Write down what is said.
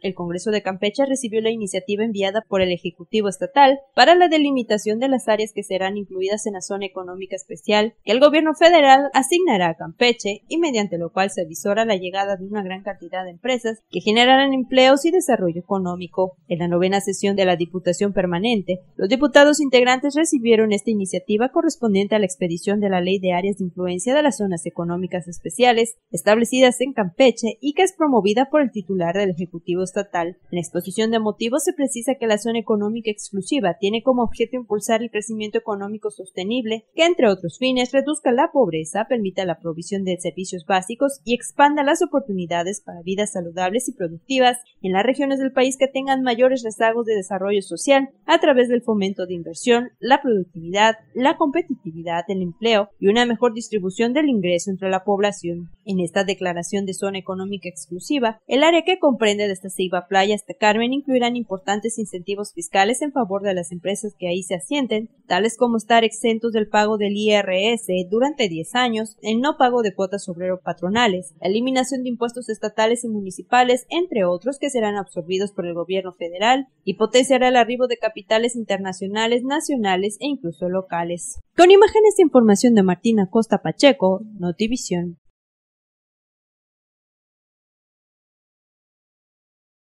El Congreso de Campeche recibió la iniciativa enviada por el Ejecutivo Estatal para la delimitación de las áreas que serán incluidas en la zona económica especial que el gobierno federal asignará a Campeche y mediante lo cual se avisora la llegada de una gran cantidad de empresas que generarán empleos y desarrollo económico. En la novena sesión de la Diputación Permanente, los diputados integrantes recibieron esta iniciativa correspondiente a la expedición de la Ley de Áreas de Influencia de las Zonas Económicas Especiales establecidas en Campeche y que es promovida por el titular del Ejecutivo estatal. En la exposición de motivos se precisa que la zona económica exclusiva tiene como objeto impulsar el crecimiento económico sostenible, que entre otros fines reduzca la pobreza, permita la provisión de servicios básicos y expanda las oportunidades para vidas saludables y productivas en las regiones del país que tengan mayores rezagos de desarrollo social a través del fomento de inversión, la productividad, la competitividad, el empleo y una mejor distribución del ingreso entre la población. En esta declaración de zona económica exclusiva, el área que comprende desde Ceiba Playa hasta Carmen incluirán importantes incentivos fiscales en favor de las empresas que ahí se asienten, tales como estar exentos del pago del IRS durante 10 años, el no pago de cuotas obrero patronales, la eliminación de impuestos estatales y municipales, entre otros que serán absorbidos por el gobierno federal, y potenciará el arribo de capitales internacionales, nacionales e incluso locales. Con imágenes de información de Martina Costa Pacheco, Notivisión.